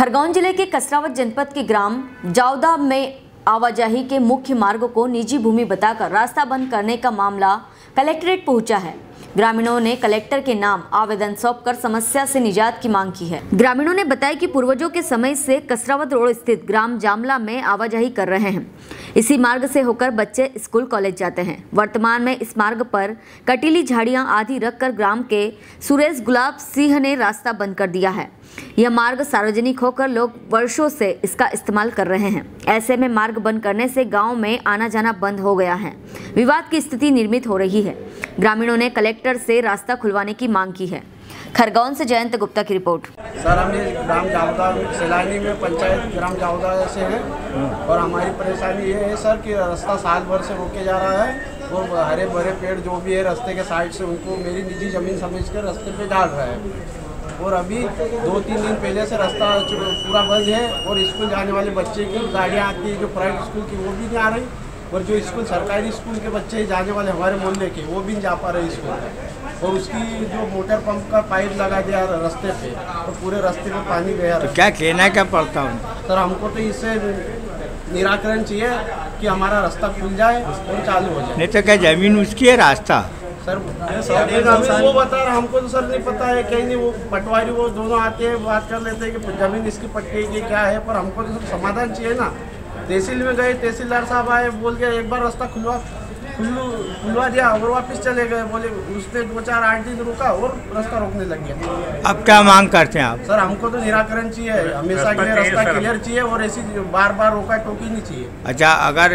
खरगोन ज़िले के कसरावत जनपद के ग्राम जावदा में आवाजाही के मुख्य मार्ग को निजी भूमि बताकर रास्ता बंद करने का मामला कलेक्ट्रेट पहुँचा है। ग्रामीणों ने कलेक्टर के नाम आवेदन सौंपकर समस्या से निजात की मांग की है। ग्रामीणों ने बताया कि पूर्वजों के समय से कसरावत रोड स्थित ग्राम जामला में आवाजाही कर रहे हैं। इसी मार्ग से होकर बच्चे स्कूल, कॉलेज जाते हैं। वर्तमान में इस मार्ग पर कटीली झाड़ियाँ आदि रखकर ग्राम के सुरेश गुलाब सिंह ने रास्ता बंद कर दिया है। यह मार्ग सार्वजनिक होकर लोग वर्षों से इसका इस्तेमाल कर रहे हैं। ऐसे में मार्ग बंद करने से गाँव में आना जाना बंद हो गया है। विवाद की स्थिति निर्मित हो रही है। ग्रामीणों ने कलेक्टर से रास्ता खुलवाने की मांग की है। खरगोन से जयंत गुप्ता की रिपोर्ट। सर, हम ये ग्राम जावदा, सैलानी में पंचायत ग्राम जावदा से हैं। और हमारी परेशानी ये है सर कि रास्ता साल भर से रोके जा रहा है। वो हरे भरे पेड़ जो भी है, रास्ते के साइड से उनको मेरी निजी ज़मीन समझ कर रास्ते पे डाल रहा है। और अभी दो तीन दिन पहले से रास्ता पूरा बंद है और स्कूल जाने वाले बच्चे की गाड़ियाँ आती है जो प्राइवेट स्कूल की वो भी नहीं आ रही और जो स्कूल सरकारी स्कूल के बच्चे जाने वाले हमारे मोहल्ले के वो भी नहीं जा पा रहे स्कूल। और उसकी जो मोटर पंप का पाइप लगा दिया रास्ते पे तो पूरे रास्ते में पानी गया तो क्या कहना क्या पड़ता हूँ? सर हमको तो इससे निराकरण चाहिए कि हमारा रास्ता खुल जाए और चालू हो जाए। नहीं तो क्या ज़मीन उसकी है रास्ता? सर वो बता रहा हमको तो सर नहीं पता है कहीं नहीं वो पटवारी वो दोनों आते हैं बात कर लेते हैं कि ज़मीन इसकी पट्टी की क्या है पर हमको तो समाधान चाहिए ना। तहसील में गए तहसीलदार साहब आए बोल के एक बार रास्ता खुलवा। खुल्लू खुलवा दिया और वापस चले गए। बोले उसने दो चार आठ दिन रुका और रास्ता रोकने लग गया। अब क्या मांग करते हैं आप? सर हमको तो निराकरण चाहिए। हमेशा के लिए रास्ता क्लियर चाहिए और ऐसी बार बार रोका टोकी नहीं चाहिए? अच्छा अगर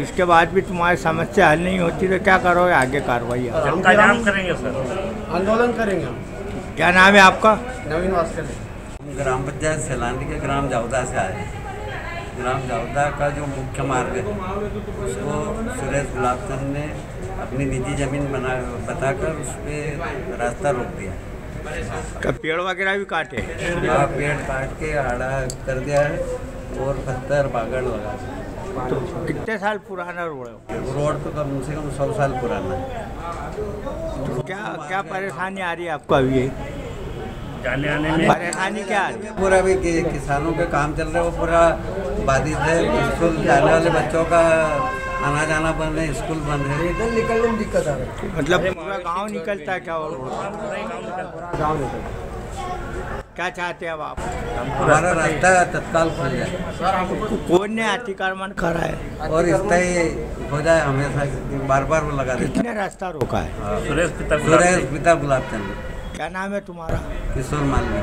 इसके बाद भी तुम्हारी समस्या हल नहीं होती तो क्या करोगे? आगे कार्रवाई हम करेंगे सर? आंदोलन करेंगे हम। क्या नाम है आपका? नवीन वास्कर। ग्राम पंचायत सैलानी के ग्राम जावदा से आए। हैं। ग्राम जावदा का जो मुख्य मार्ग है उसको सुरेश गुलाबचंद ने अपनी निजी ज़मीन बना बताकर उस पर रास्ता रोक दिया। क्या पेड़ वगैरह भी काटे? वहाँ पेड़ काट के आड़ा कर दिया है और पत्थर बागड़ लगा तो कितने साल पुराना रोड है? रोड तो कम से कम सौ साल पुराना है। तो क्या क्या परेशानी आ रही है आपको अभी? जाने आने में? परेशानी क्या है? पूरा भी किसानों के काम चल रहे हैं वो पूरा बाधित है। स्कूल जाने वाले बच्चों का आना जाना बंद है स्कूल बंद है। इधर निकलने में दिक्कत आ रही है। मतलब पूरा गाँव निकलता है क्या और क्या चाहते हैं अब आप? हमारा रास्ता तत्काल खुल जाए। कौन ने अतिक्रमण करा है? और स्थायी हो जाए हमेशा बार बार वो लगा देते कितने रास्ता रोका है? हाँ। सुरेश पिता गुलाब सुरेश। पिता गुलाबचंद क्या नाम है तुम्हारा? किशोर मालवीय